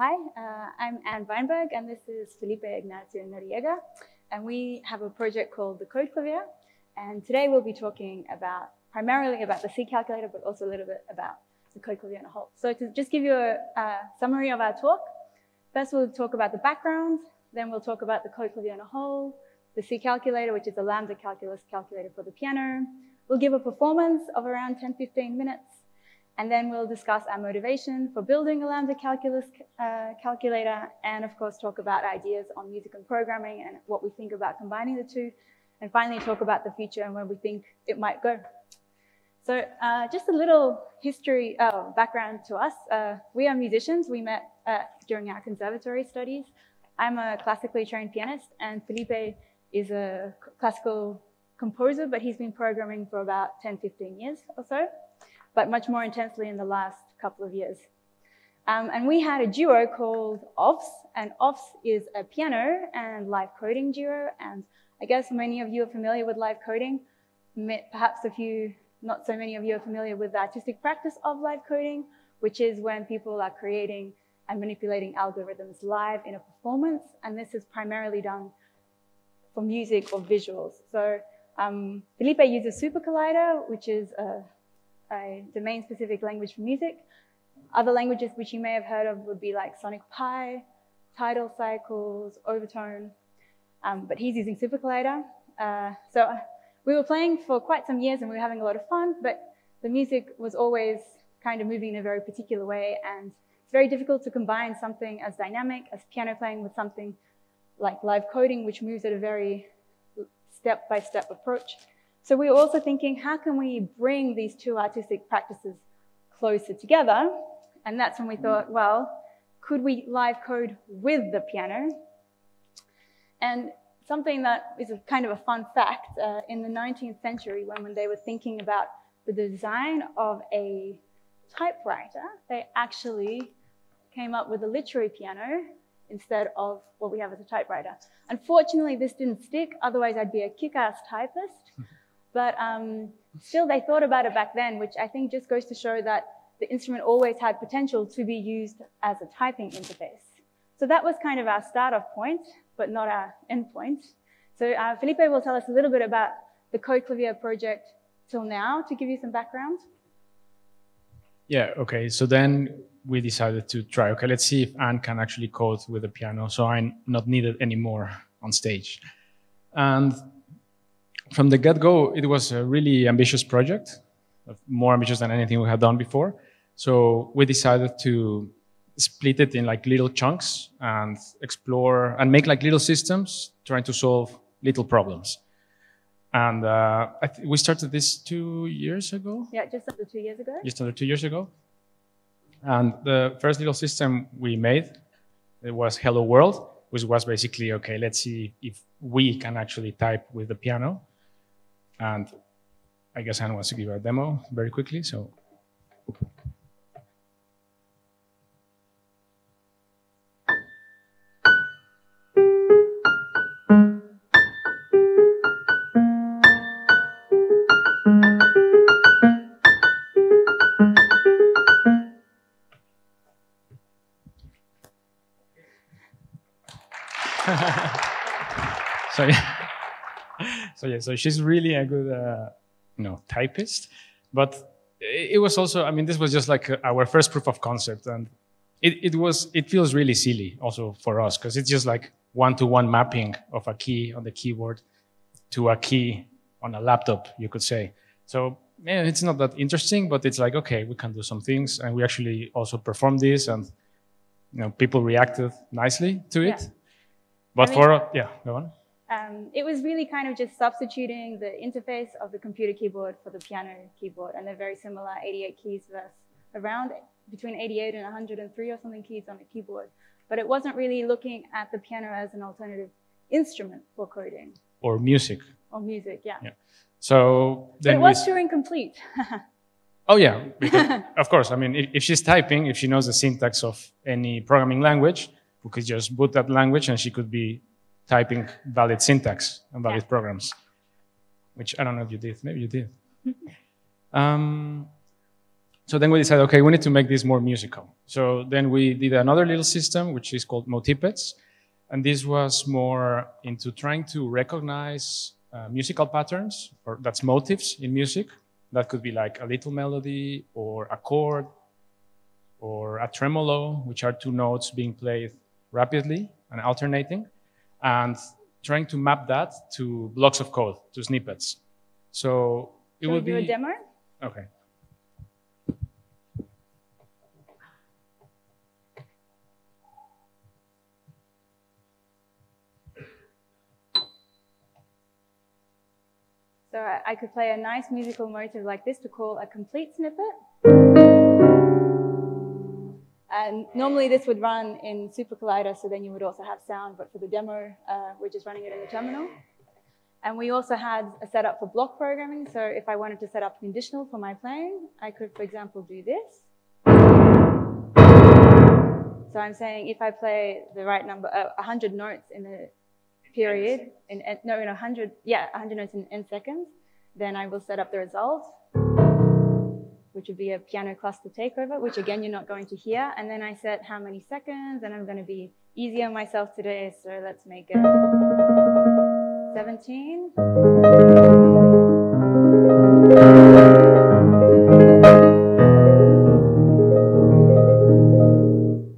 Hi, uh, I'm Anne Veinberg, and this is Felipe Ignacio Noriega, and we have a project called the CodeKlavier. And today we'll be talking about primarily about the CKalcuƛator, but also a little bit about the CodeKlavier in a whole. So to just give you a, a summary of our talk, first we'll talk about the background, then we'll talk about the CodeKlavier in a whole, the CKalcuƛator, which is a lambda calculus calculator for the piano. We'll give a performance of around 10-15 minutes, and then we'll discuss our motivation for building a Lambda calculus uh, calculator, and of course talk about ideas on music and programming and what we think about combining the two, and finally talk about the future and where we think it might go. So uh, just a little history, uh, background to us. Uh, we are musicians. We met uh, during our conservatory studies. I'm a classically trained pianist, and Felipe is a classical composer, but he's been programming for about 10, 15 years or so but much more intensely in the last couple of years. Um, and we had a duo called Offzz, and Offzz is a piano and live coding duo. And I guess many of you are familiar with live coding. Perhaps a few, not so many of you are familiar with the artistic practice of live coding, which is when people are creating and manipulating algorithms live in a performance. And this is primarily done for music or visuals. So um, Felipe uses SuperCollider, which is a a domain-specific language for music. Other languages which you may have heard of would be like Sonic Pi, Tidal Cycles, Overtone, um, but he's using SuperCollider. Uh, so we were playing for quite some years and we were having a lot of fun, but the music was always kind of moving in a very particular way and it's very difficult to combine something as dynamic as piano playing with something like live coding, which moves at a very step-by-step -step approach. So we were also thinking, how can we bring these two artistic practices closer together? And that's when we thought, well, could we live code with the piano? And something that is a kind of a fun fact, uh, in the 19th century, when, when they were thinking about the design of a typewriter, they actually came up with a literary piano instead of what we have as a typewriter. Unfortunately, this didn't stick, otherwise I'd be a kick-ass typist. But um, still, they thought about it back then, which I think just goes to show that the instrument always had potential to be used as a typing interface. So that was kind of our start-off point, but not our end point. So uh, Felipe will tell us a little bit about the CodeKlavier project till now to give you some background. Yeah, okay. So then we decided to try, okay, let's see if Anne can actually code with the piano so I'm not needed anymore on stage. And from the get-go, it was a really ambitious project, more ambitious than anything we had done before. So we decided to split it in like little chunks and explore and make like little systems trying to solve little problems. And uh, we started this two years ago. Yeah, just under two years ago. Just under two years ago. And the first little system we made, it was Hello World, which was basically, okay, let's see if we can actually type with the piano. And I guess Anne wants to give a demo very quickly. So. so so so she's really a good, uh, you know, typist. But it was also, I mean, this was just like our first proof of concept, and it, it was, it feels really silly also for us because it's just like one-to-one -one mapping of a key on the keyboard to a key on a laptop, you could say. So yeah, it's not that interesting, but it's like okay, we can do some things, and we actually also performed this, and you know, people reacted nicely to it. Yeah. But I mean, for yeah, go on. Um, it was really kind of just substituting the interface of the computer keyboard for the piano keyboard, and they're very similar, 88 keys versus around between 88 and 103 or something keys on a keyboard. But it wasn't really looking at the piano as an alternative instrument for coding. Or music. Or music, yeah. yeah. So then but it was Turing complete. oh yeah, because, of course. I mean, if, if she's typing, if she knows the syntax of any programming language, we could just boot that language and she could be typing valid syntax and valid yeah. programs, which I don't know if you did. Maybe you did. um, so then we decided, okay, we need to make this more musical. So then we did another little system, which is called Motippets. And this was more into trying to recognize uh, musical patterns, or that's motifs in music. That could be like a little melody or a chord or a tremolo, which are two notes being played rapidly and alternating, and trying to map that to blocks of code, to snippets. So it Shall will be do a demo? okay. So I, I could play a nice musical motive like this to call a complete snippet. And normally this would run in SuperCollider, so then you would also have sound, but for the demo, uh, we're just running it in the terminal. And we also had a setup for block programming, so if I wanted to set up conditional for my playing, I could, for example, do this. So I'm saying if I play the right number, uh, 100 notes in a period, in, in, no, in 100, yeah, 100 notes in n seconds, then I will set up the result, which would be a piano cluster takeover, which again, you're not going to hear. And then I set how many seconds, and I'm going to be easy on myself today, so let's make it 17.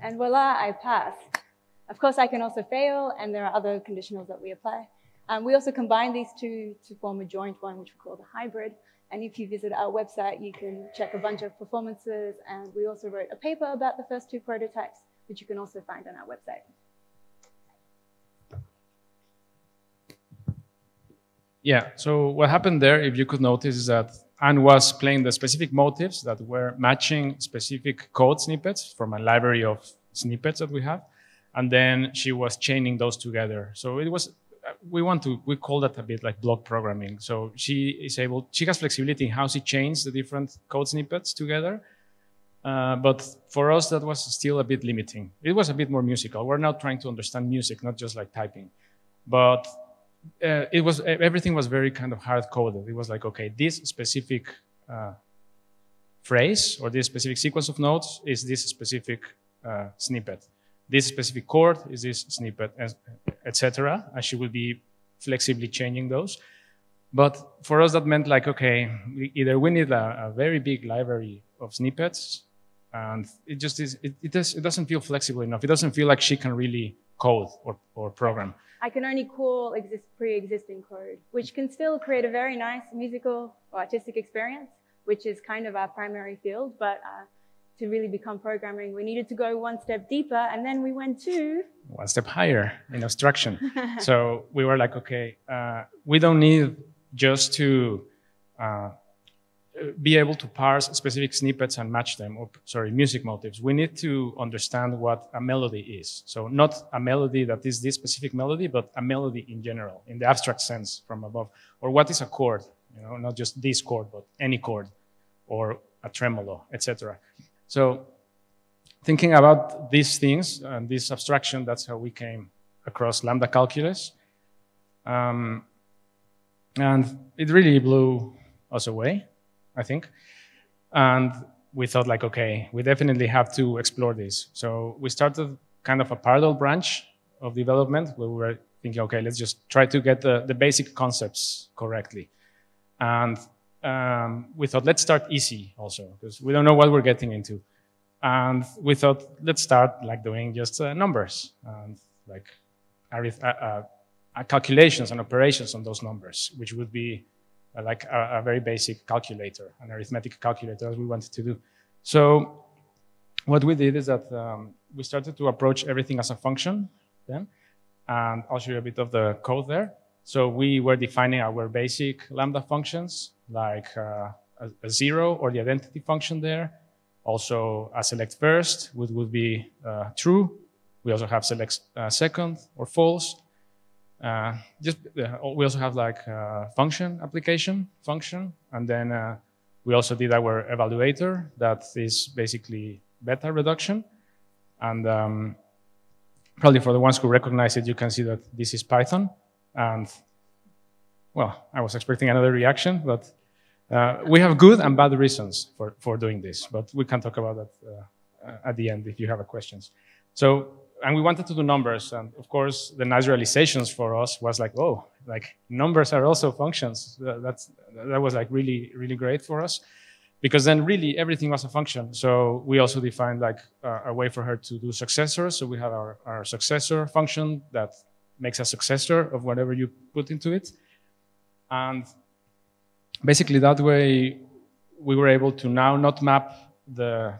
And voila, I passed. Of course, I can also fail, and there are other conditionals that we apply. Um, we also combine these two to form a joint one, which we call the hybrid. And if you visit our website, you can check a bunch of performances. And we also wrote a paper about the first two prototypes, which you can also find on our website. Yeah, so what happened there, if you could notice, is that Anne was playing the specific motifs that were matching specific code snippets from a library of snippets that we have. And then she was chaining those together. So it was, we want to, we call that a bit like block programming. So she is able, she has flexibility in how she chains the different code snippets together. Uh, but for us, that was still a bit limiting. It was a bit more musical. We're now trying to understand music, not just like typing. But uh, it was everything was very kind of hard coded. It was like, okay, this specific uh, phrase or this specific sequence of notes is this specific uh, snippet. This specific chord is this snippet, etc. And she will be flexibly changing those. But for us, that meant like, okay, either we need a, a, very big library of snippets, and it just is, it, it, does, it doesn't feel flexible enough. It doesn't feel like she can really code or, or program. I can only call exist, pre-existing code, which can still create a very nice musical or artistic experience, which is kind of our primary field. But uh, to really become programming, we needed to go one step deeper, and then we went to one step higher in abstraction. so we were like, okay, uh, we don't need just to uh, be able to parse specific snippets and match them, or sorry, music motifs. We need to understand what a melody is. So not a melody that is this specific melody, but a melody in general, in the abstract sense from above. Or what is a chord? You know, not just this chord, but any chord, or a tremolo, etc. So thinking about these things and this abstraction, that's how we came across lambda calculus. Um, and it really blew us away. I think. And we thought like, okay, we definitely have to explore this. So we started kind of a parallel branch of development where we were thinking, okay, let's just try to get the, the basic concepts correctly. And um, we thought, let's start easy also, because we don't know what we're getting into. And we thought, let's start like doing just uh, numbers and like uh, uh, calculations and operations on those numbers, which would be uh, like a, a, very basic calculator, an arithmetic calculator as we wanted to do. So what we did is that um, we started to approach everything as a function then, and I'll show you a bit of the code there. So we were defining our basic Lambda functions, like uh, a, a, zero or the identity function there. Also a select first, which would be uh, true. We also have select uh, second or false. Just we also have like function application function, and then we also did our evaluator that is basically beta reduction. And um, probably for the ones who recognize it, you can see that this is Python. And well, I was expecting another reaction, but Uh, we have good and bad reasons for, for doing this, but we can talk about that uh, at the end if you have questions. So, and we wanted to do numbers, and of course, the nice realizations for us was like, oh, like numbers are also functions. That's that was like really really great for us, because then really everything was a function. So we also defined like uh, a way for her to do successors. So we have our, our successor function that makes a successor of whatever you put into it, and basically that way we were able to now not map the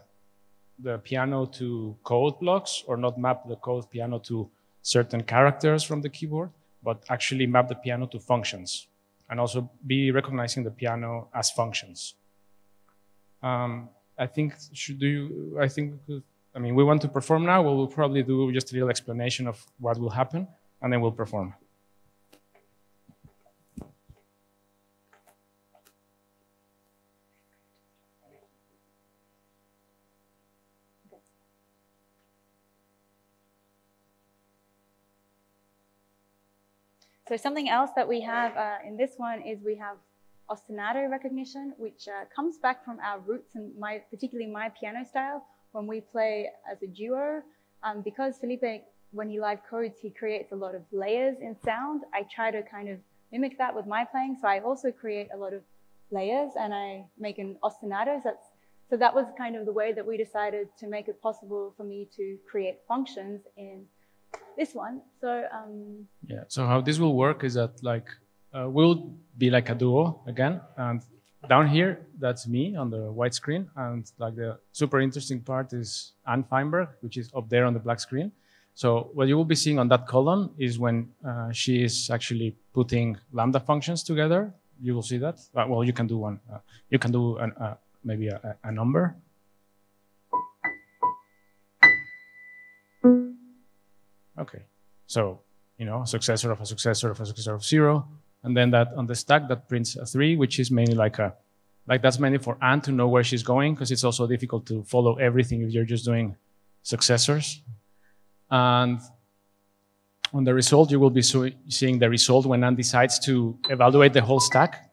the piano to code blocks or not map the code piano to certain characters from the keyboard, but actually map the piano to functions and also be recognizing the piano as functions. Um, I think should do you, I think I mean we want to perform now. We'll probably do just a little explanation of what will happen and then we'll perform. So something else that we have uh, in this one is we have ostinato recognition, which uh, comes back from our roots and my, particularly my piano style when we play as a duo. Um, because Felipe, when he live codes, he creates a lot of layers in sound. I try to kind of mimic that with my playing. So I also create a lot of layers and I make an ostinato. That's, so that was kind of the way that we decided to make it possible for me to create functions in this one. So um, yeah. So how this will work is that like uh, we'll be like a duo again, and down here that's me on the white screen, and like the super interesting part is Anne Veinberg, which is up there on the black screen. So what you will be seeing on that column is when uh, she is actually putting lambda functions together. You will see that. Uh, well, you can do one. Uh, you can do an, uh, maybe a, a number Okay, so you know, successor of a successor of a successor of zero, and then that on the stack that prints a three, which is mainly like a like that's mainly for Anne to know where she's going because it's also difficult to follow everything if you're just doing successors. And on the result, you will be seeing the result when Anne decides to evaluate the whole stack.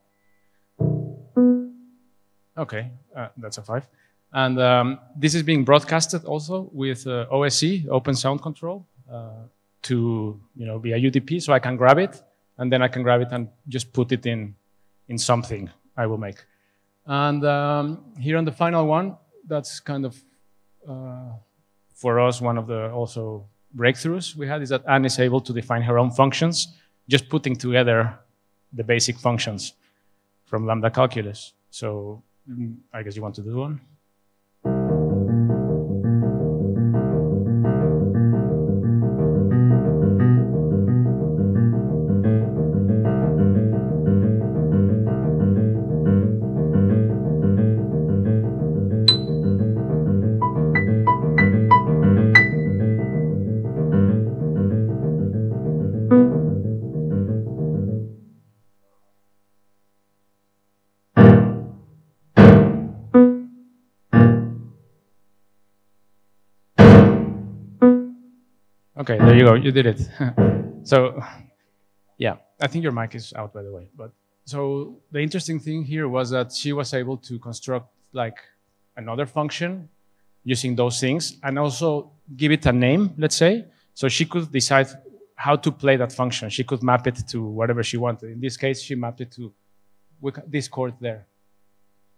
Okay, uh, that's a five. And um, this is being broadcasted also with uh, OSC, Open Sound Control, to you know be a UDP, so I can grab it and then I can grab it and just put it in in something I will make. And um, here on the final one, that's kind of uh, for us one of the also breakthroughs we had is that Anne is able to define her own functions, just putting together the basic functions from lambda calculus. So mm, I guess you want to do one. Go. You did it. so, yeah, I think your mic is out, by the way. But so the interesting thing here was that she was able to construct like another function using those things and also give it a name, let's say. So she could decide how to play that function. She could map it to whatever she wanted. In this case, she mapped it to this chord there.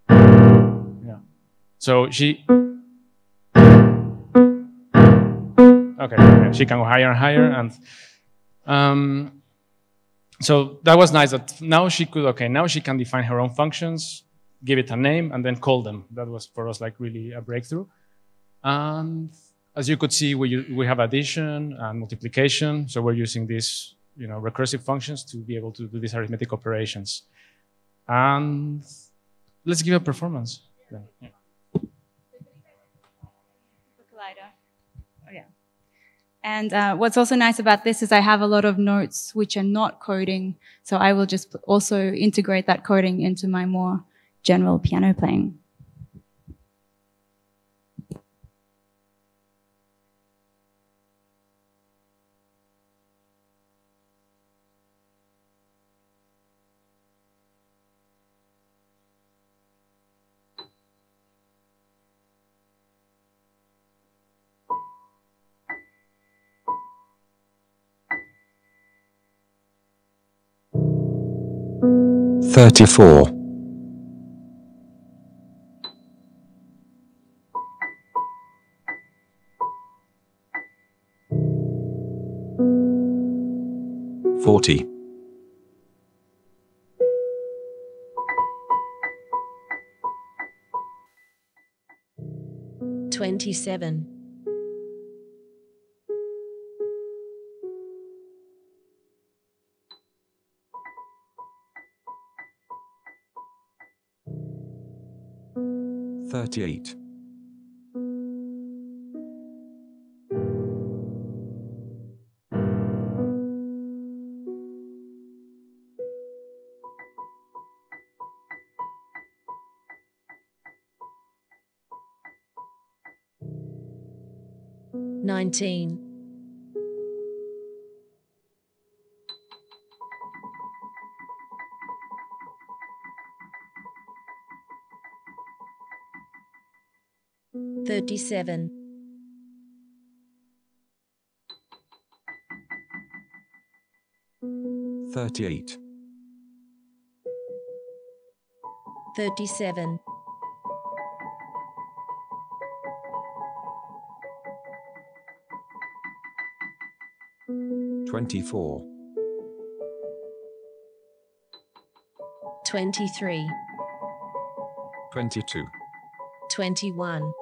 Yeah. So she Okay, she can go higher and higher, and um, so that was nice. That now she could okay, now she can define her own functions, give it a name, and then call them. That was for us like really a breakthrough. And as you could see, we we have addition and multiplication, so we're using these you know recursive functions to be able to do these arithmetic operations. And let's give a performance. Yeah. And uh, what's also nice about this is I have a lot of notes which are not coding. So I will just also integrate that coding into my more general piano playing. Thirty-four. Forty. Twenty-seven. Thirty-eight. Nineteen. Thirty-seven. Thirty-eight. Thirty-seven. Twenty-four. Twenty-three. Twenty-two. Twenty-one.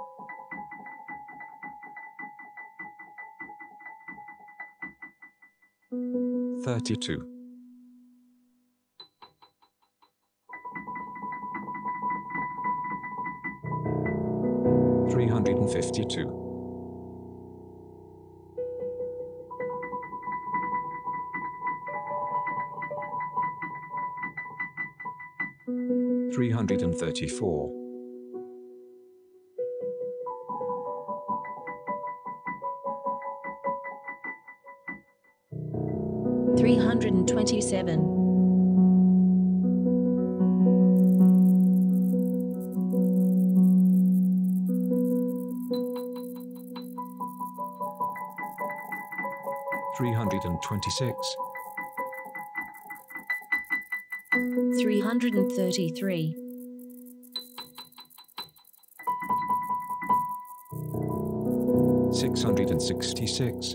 32. Three hundred and fifty two, three hundred and thirty four. 47. Three hundred and twenty six, three hundred and thirty three, six hundred and sixty six.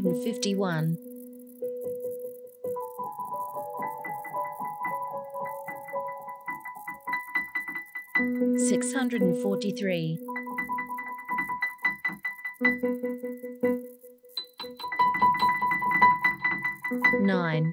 Hundred and fifty-one. Six hundred and forty-three. Nine.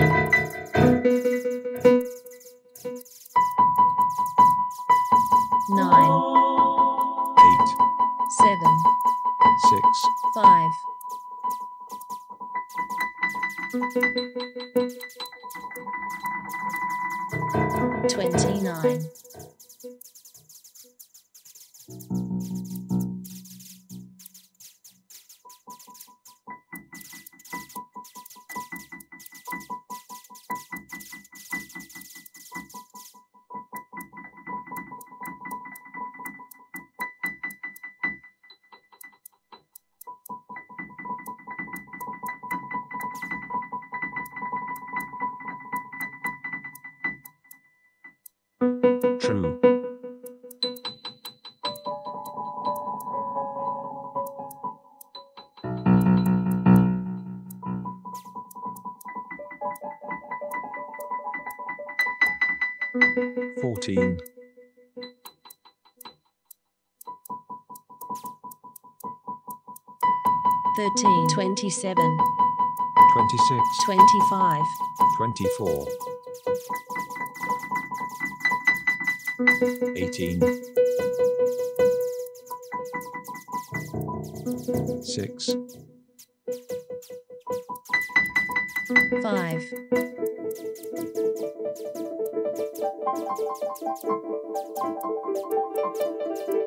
14. Thirteen, twenty-seven, twenty-six, twenty-five, twenty-four, eighteen, six, five. Twenty-one,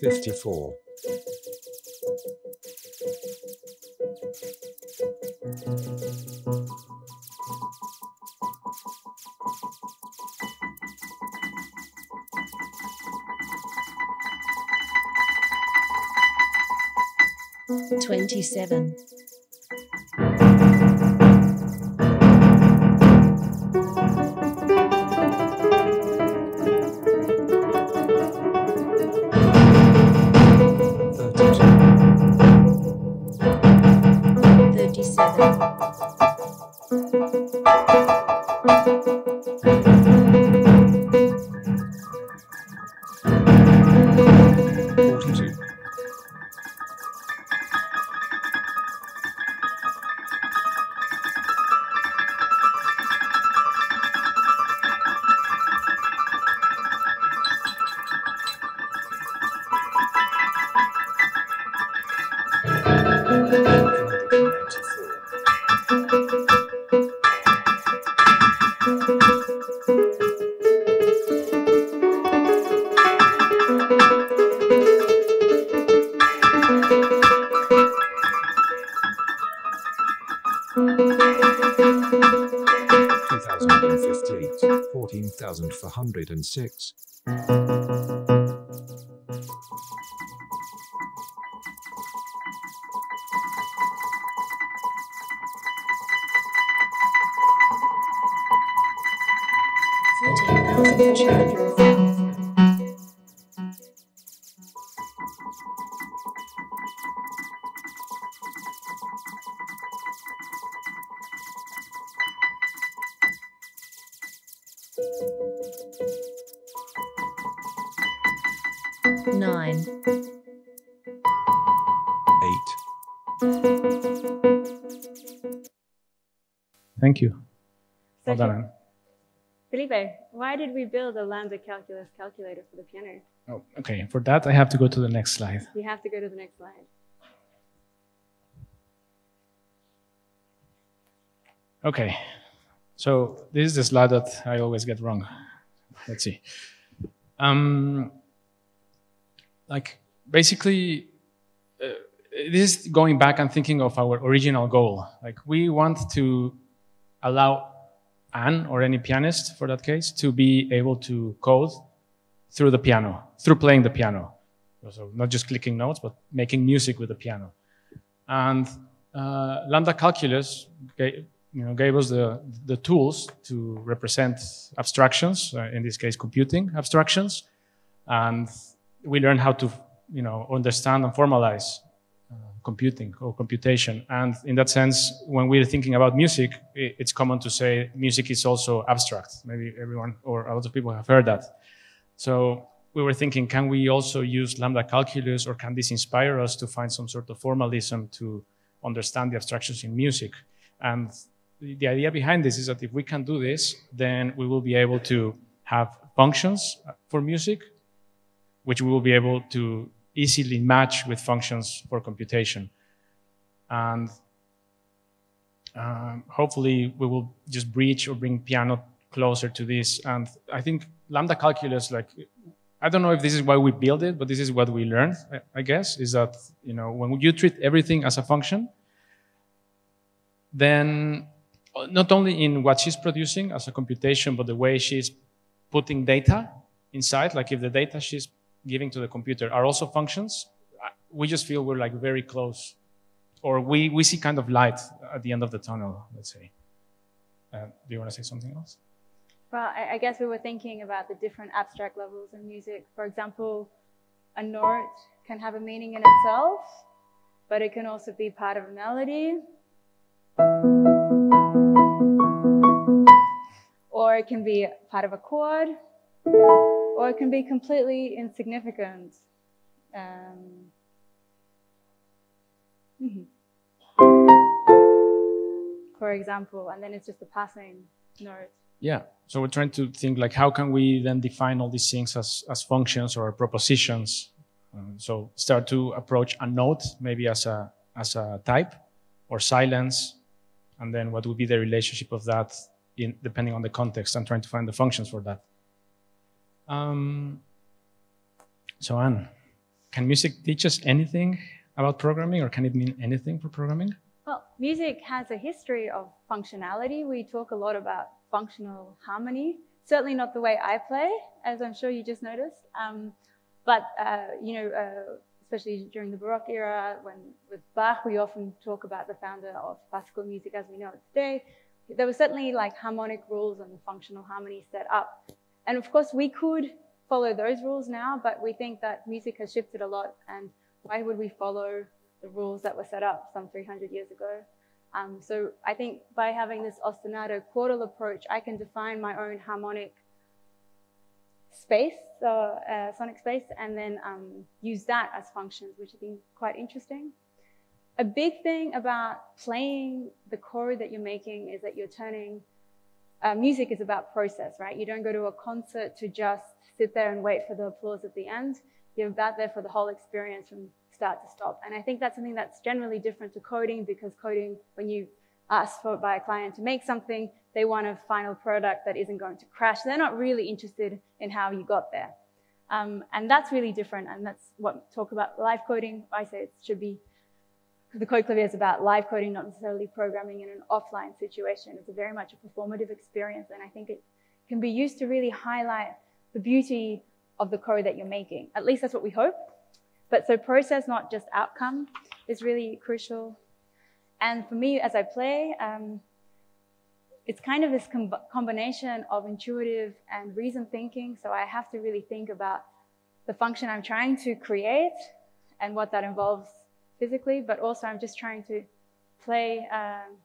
fifty-four, Seven. 106 Thank you. So Well. Felipe, why did we build a lambda calculus calculator for the piano? Oh, okay, for that I have to go to the next slide. You have to go to the next slide. Okay, so this is the slide that I always get wrong. Let's see. Um, like basically, uh, this is going back and thinking of our original goal. Like we want to allow Anne or any pianist, for that case, to be able to code through the piano, through playing the piano. So not just clicking notes, but making music with the piano. And uh, lambda calculus ga- you know, gave us the, the tools to represent abstractions, uh, in this case, computing abstractions. And we learned how to, you know, understand and formalize computing or computation. And in that sense, when we're thinking about music, it's common to say music is also abstract. Maybe everyone or a lot of people have heard that. So we were thinking, can we also use lambda calculus or can this inspire us to find some sort of formalism to understand the abstractions in music? And the idea behind this is that if we can do this, then we will be able to have functions for music, which we will be able to easily match with functions for computation. And um, hopefully we will just bridge or bring piano closer to this. And I think lambda calculus, like, I don't know if this is why we build it, but this is what we learned, I, I guess, is that, you know, when you treat everything as a function, then uh, not only in what she's producing as a computation, but the way she's putting data inside, like if the data she's giving to the computer are also functions, we just feel we're like very close, or we, we see kind of light at the end of the tunnel, let's say. Uh, do you want to say something else? Well, I, I guess we were thinking about the different abstract levels in music. For example, a note can have a meaning in itself, but it can also be part of a melody. Or it can be part of a chord, or it can be completely insignificant. Um, mhm. For example, and then it's just a passing note. Yeah. So we're trying to think like how can we then define all these things as, as functions or propositions? Um, so start to approach a note maybe as a as a type or silence, and then what would be the relationship of that in depending on the context and trying to find the functions for that. Um, so Anne, can music teach us anything about programming, or can it mean anything for programming? Well, music has a history of functionality. We talk a lot about functional harmony. Certainly not the way I play, as I'm sure you just noticed. Um, but uh, you know, uh, especially during the Baroque era, when with Bach, we often talk about the founder of classical music as we know it today. There were certainly like harmonic rules and the functional harmony set up. And of course, we could follow those rules now, but we think that music has shifted a lot. And why would we follow the rules that were set up some 300 years ago? Um, so I think by having this ostinato chordal approach, I can define my own harmonic space, so, uh, sonic space, and then um, use that as functions, which I think is quite interesting. A big thing about playing the chord that you're making is that you're turning, uh, music is about process, right? You don't go to a concert to just sit there and wait for the applause at the end. You're about there for the whole experience from start to stop. And I think that's something that's generally different to coding because coding, when you ask for by a client to make something, they want a final product that isn't going to crash. They're not really interested in how you got there. Um, and that's really different. And that's what talk about live coding. I say it should be, the CodeKlavier is about live coding, not necessarily programming in an offline situation. It's a very much a performative experience. And I think it can be used to really highlight the beauty of the code that you're making. At least that's what we hope. But so process, not just outcome, is really crucial. And for me, as I play, um, it's kind of this com combination of intuitive and reason thinking. So I have to really think about the function I'm trying to create and what that involves physically, but also I'm just trying to play. Um,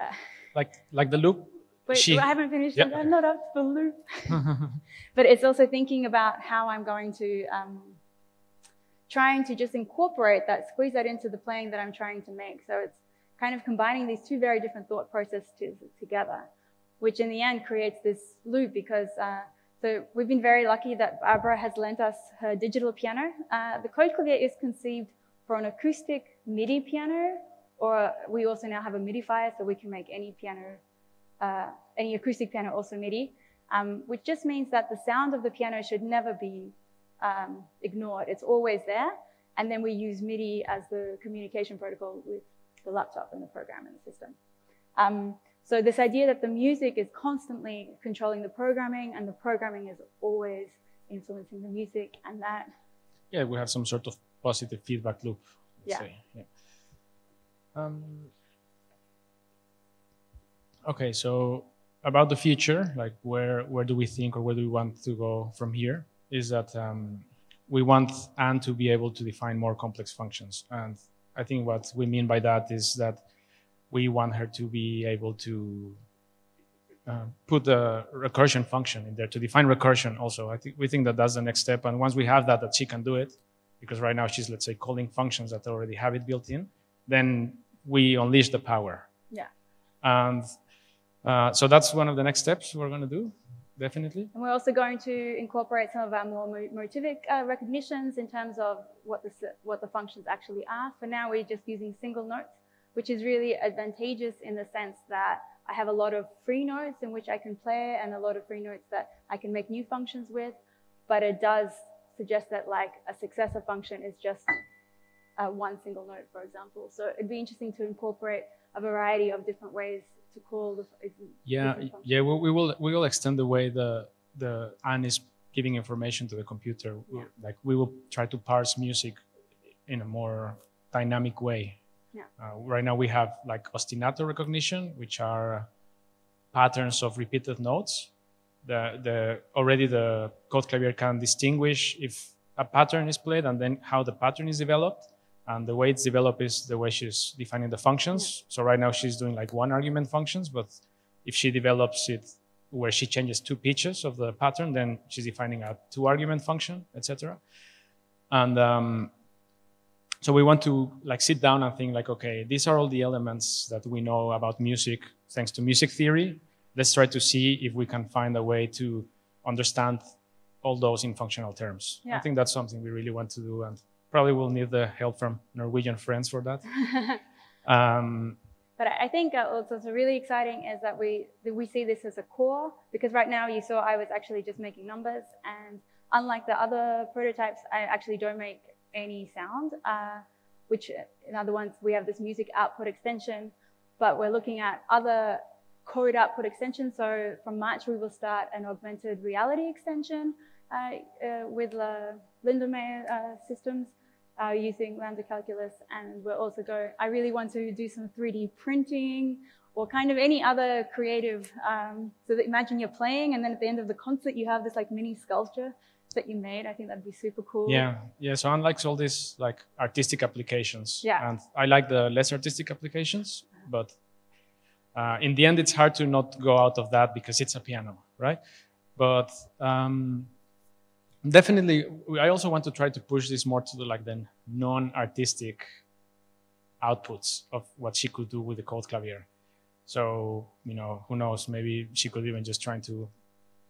uh, like like the loop. wait, She- I haven't finished. Yep. I'm not up to the loop. but it's also thinking about how I'm going to um, trying to just incorporate that, squeeze that into the playing that I'm trying to make. So it's kind of combining these two very different thought processes together, which in the end creates this loop because. Uh, so we've been very lucky that Barbara has lent us her digital piano. Uh, the CodeKlavier is conceived for an acoustic MIDI piano, or we also now have a MIDifier, so we can make any piano, uh, any acoustic piano also MIDI, um, which just means that the sound of the piano should never be um, ignored. It's always there, and then we use MIDI as the communication protocol with the laptop and the program and the system. Um, so this idea that the music is constantly controlling the programming and the programming is always influencing the music and that, yeah, we have some sort of positive feedback loop. Yeah. say. yeah. Um, okay, so about the future, like where where do we think or where do we want to go from here? Is that um, we want Anne to be able to define more complex functions, and I think what we mean by that is that we want her to be able to uh, put a recursion function in there to define recursion also. I think we think that that's the next step. And once we have that, that she can do it, because right now she's, let's say, calling functions that already have it built in, then we unleash the power. yeah. And uh, so that's one of the next steps we're going to do, definitely. And we're also going to incorporate some of our more motivic uh, recognitions in terms of what the, what the functions actually are. For now, we're just using single notes, which is really advantageous in the sense that I have a lot of free notes in which I can play and a lot of free notes that I can make new functions with. But it does suggest that like a successor function is just uh, one single note, for example. So it'd be interesting to incorporate a variety of different ways to call the Yeah, yeah, we, we will we will extend the way the the Anne is giving information to the computer. We- Like we will try to parse music in a more dynamic way. Yeah. Uh, right now we have like ostinato recognition, which are patterns of repeated notes. The the already the CodeKlavier can distinguish if a pattern is played and then how the pattern is developed. And the way it's developed is the way she's defining the functions. So right now she's doing like one argument functions, but if she develops it where she changes two pitches of the pattern, then she's defining a two argument function, etc. And um, so we want to like sit down and think like, okay, these are all the elements that we know about music thanks to music theory. Let's try to see if we can find a way to understand all those in functional terms. I think that's something we really want to do, and probably we'll need the help from Norwegian friends for that. um, But I think uh, what's also really exciting is that we that we see this as a core because right now you saw I was actually just making numbers, and unlike the other prototypes, I actually don't make any sound. Uh, which uh, in other ones we have this music output extension, but we're looking at other code output extensions. So from March we will start an augmented reality extension uh, uh, with uh, Lindenmayer uh, systems uh, using lambda calculus, and we're also go. I really want to do some 3D printing or kind of any other creative. Um, so that imagine you're playing, and then at the end of the concert, you have this like mini sculpture that you made. I think that'd be super cool. Yeah, yeah. So Anne likes all these like artistic applications. Yeah. And I like the less artistic applications, but uh, in the end, it's hard to not go out of that because it's a piano, right? But um, definitely, I also want to try to push this more to the like the non-artistic outputs of what she could do with the CodeKlavier. So you know, who knows? Maybe she could even just try to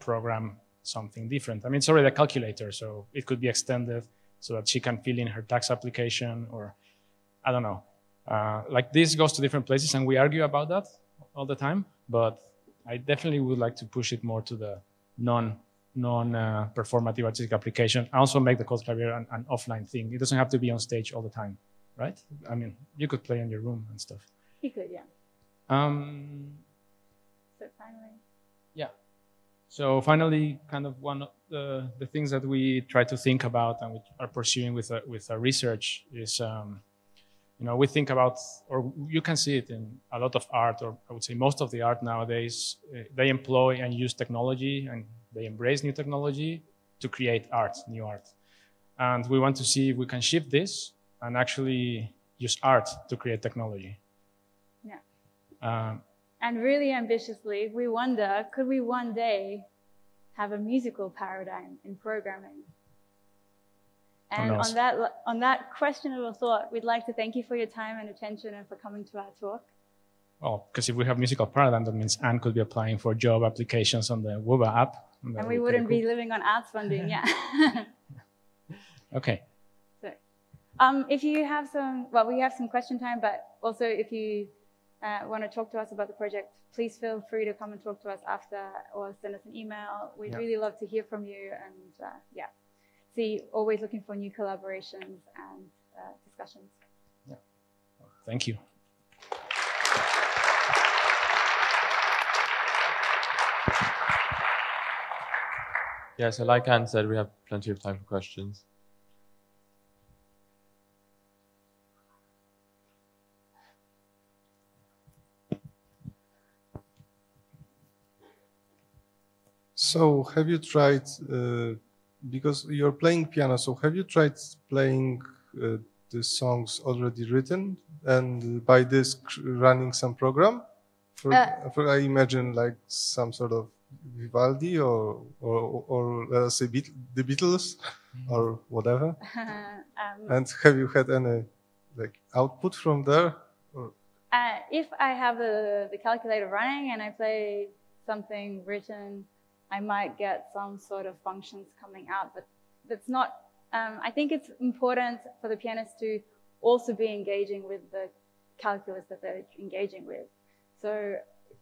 program something different. I mean, it's already a calculator, so it could be extended so that she can fill in her tax application or I don't know. Uh, like this goes to different places and we argue about that all the time, but I definitely would like to push it more to the non non uh, performative artistic application. I also make the CodeKlavier an, an offline thing. It doesn't have to be on stage all the time, right? I mean, you could play in your room and stuff. you could, yeah. Um, So finally, yeah. So finally, kind of one of the, the things that we try to think about and we are pursuing with, uh, with our research is um, You know, we think about, or you can see it in a lot of art, or I would say most of the art nowadays, uh, they employ and use technology and they embrace new technology to create art, new art. And we want to see if we can shift this and actually use art to create technology. Yeah. Um, And really ambitiously, we wonder, could we one day have a musical paradigm in programming? And on that, on that questionable thought, we'd like to thank you for your time and attention and for coming to our talk. well, because if we have musical paradigm, that means Anne could be applying for job applications on the WUBA app. that And we wouldn't pretty be living on arts funding, yeah. Okay. so, um, if you have some, well, we have some question time, but also if you uh, want to talk to us about the project, please feel free to come and talk to us after or send us an email. We'd Yeah. really love to hear from you and uh, yeah, see, always looking for new collaborations and uh, discussions. Thank you. Yeah, so like Anne said, we have plenty of time for questions. So, have you tried, uh, because you're playing piano, so have you tried playing uh, the songs already written and by this running some program? For, Uh, for I imagine like some sort of Vivaldi or, or, or let us say Beat- the Beatles or whatever. um, And have you had any like output from there? Or, Uh, if I have the, the calculator running and I play something written, I might get some sort of functions coming out, but that's not, um, I think it's important for the pianist to also be engaging with the calculus that they're engaging with. So,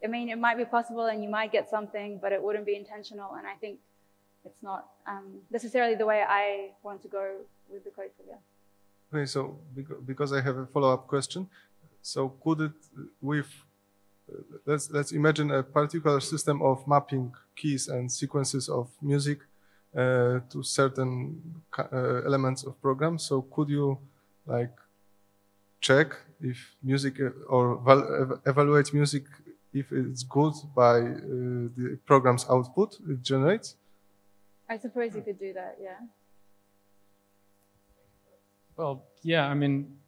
I mean, it might be possible and you might get something, but it wouldn't be intentional. And I think it's not um, necessarily the way I want to go with the code you. Okay, so because I have a follow-up question, so could it with let's let's imagine a particular system of mapping keys and sequences of music uh, to certain uh, elements of program. So could you like check if music uh, or val- ev- evaluate music if it's good by uh, the program's output it generates? I suppose you could do that, yeah. Well, yeah, I mean,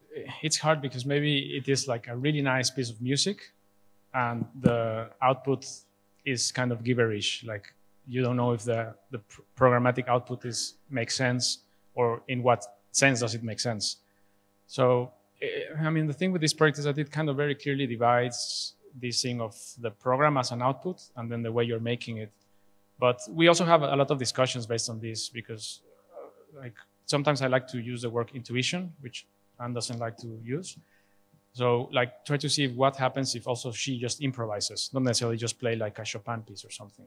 it's hard because maybe it is like a really nice piece of music and the output is kind of gibberish. Like you don't know if the, the pr- programmatic output is makes sense or in what sense does it make sense. So, eh, I mean, the thing with this project is that it kind of very clearly divides this thing of the program as an output and then the way you're making it. But we also have a lot of discussions based on this because uh, like sometimes I like to use the word intuition, which Anne doesn't like to use. So like try to see what happens if also she just improvises, not necessarily just play like a Chopin piece or something,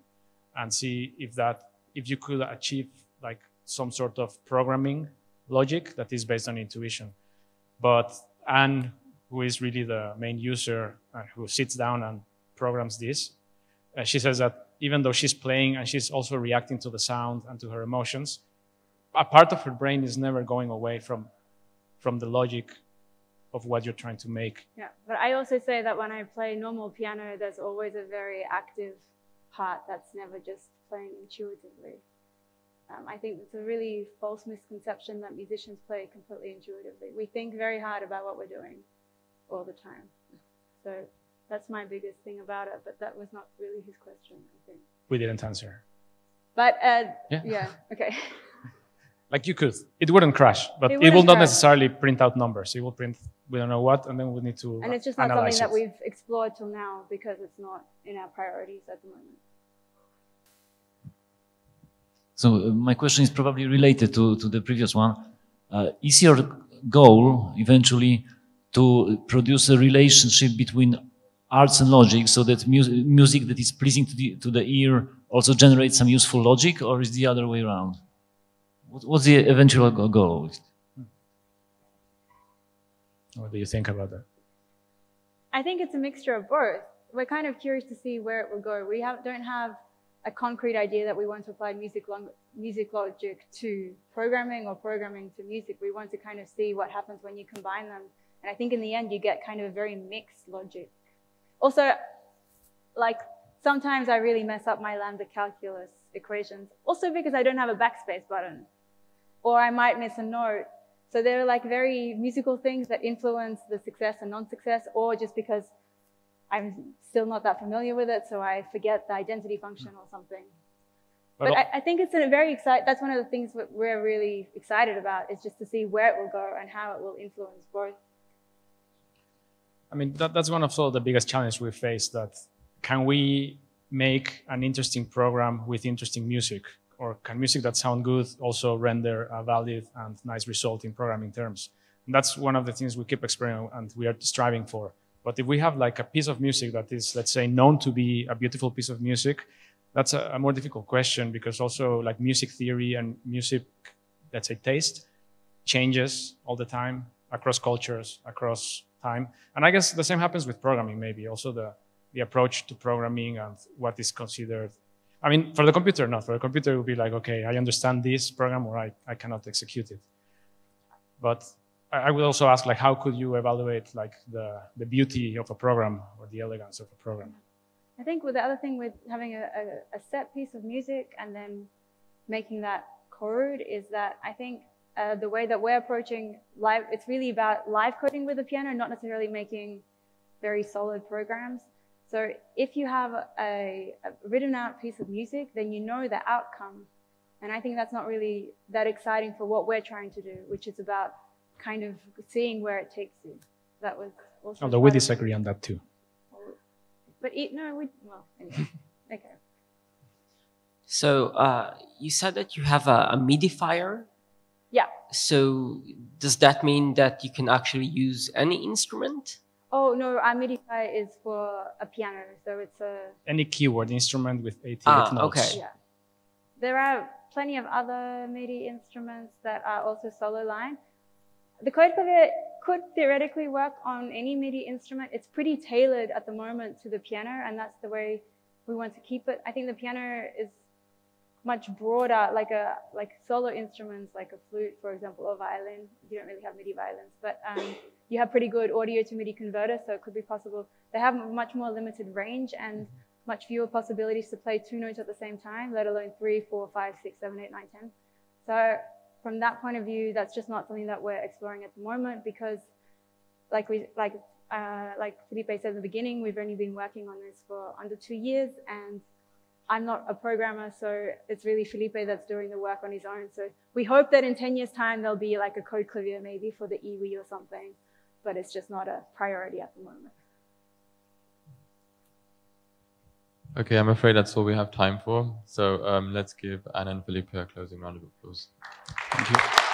and see if that if you could achieve like some sort of programming logic that is based on intuition. But Anne, who is really the main user and who sits down and programs this, uh, she says that even though she's playing and she's also reacting to the sound and to her emotions, a part of her brain is never going away from from the logic of what you're trying to make. Yeah, but I also say that when I play normal piano, there's always a very active part that's never just playing intuitively. Um, I think it's a really false misconception that musicians play completely intuitively. We think very hard about what we're doing all the time. So that's my biggest thing about it, but that was not really his question, I think. We didn't answer. But uh, Yeah. yeah, okay. Like you could, it wouldn't crash, but It it, will wouldn't crash. necessarily print out numbers. It will print we don't know what, and then we need to and it's just not something analyze that we've explored till now because it's not in our priorities at the moment. So uh, my question is probably related to, to the previous one. Uh, is your goal eventually to produce a relationship between arts and logic so that mu- music that is pleasing to the, to the ear also generates some useful logic or is the other way around? What, what's the eventual goal? What do you think about that? I think it's a mixture of both. We're kind of curious to see where it will go. We have, don't have a concrete idea that we want to apply music, long, music logic to programming or programming to music. We want to kind of see what happens when you combine them And I think in the end, you get kind of a very mixed logic. Also, like sometimes I really mess up my lambda calculus equations, also because I don't have a backspace button, or I might miss a note. So there are like very musical things that influence the success and non-success, or just because I'm still not that familiar with it, so I forget the identity function or something. But But I, I think it's a very exciting, that's one of the things that we're really excited about is just to see where it will go and how it will influence both. I mean, that, that's one of sort of the biggest challenges we face that can we make an interesting program with interesting music? Or can music that sound good also render a valid and nice result in programming terms? And that's one of the things we keep experimenting and we are striving for. But if we have like a piece of music that is, let's say, known to be a beautiful piece of music, that's a, a more difficult question because also like music theory and music, let's say, taste changes all the time across cultures, across time. And I guess the same happens with programming, maybe also the, the approach to programming and what is considered. I mean, for the computer, not for the computer, it would be like, okay, I understand this program or I, I cannot execute it. But I, would also ask, like, how could you evaluate like the, the beauty of a program or the elegance of a program? I think with the other thing with having a, a, a set piece of music and then making that code is that I think uh, the way that we're approaching live, it's really about live coding with the piano, not necessarily making very solid programs. So if you have a, a written out piece of music, then you know the outcome. And I think that's not really that exciting for what we're trying to do, which is about kind of seeing where it takes you. That was also. Although we disagree on that too. But it, no, we, well, anyway. okay. So uh, you said that you have a, a MIDifier. Yeah. So does that mean that you can actually use any instrument? Oh no, our MIDI file is for a piano, so it's a Any keyboard instrument with 88 Ah, notes. okay. yeah. There are plenty of other MIDI instruments that are also solo line. The CodeKlavier could theoretically work on any MIDI instrument. It's pretty tailored at the moment to the piano, and that's the way we want to keep it. I think the piano is much broader, like a like solo instruments, like a flute, for example, or violin. You don't really have MIDI violins, but um, you have pretty good audio to MIDI converter, so it could be possible. They have much more limited range and much fewer possibilities to play two notes at the same time, let alone three, four, five, six, seven, eight, nine, ten. So from that point of view, that's just not something that we're exploring at the moment because, like we like uh, like Felipe said in the beginning, we've only been working on this for under two years, and I'm not a programmer, so it's really Felipe that's doing the work on his own. So we hope that in 10 years' time, there'll be like a CodeKlavier maybe for the EWI or something, but it's just not a priority at the moment. Okay, I'm afraid that's all we have time for. So um, let's give Anna and Felipe a closing round of applause. Thank you.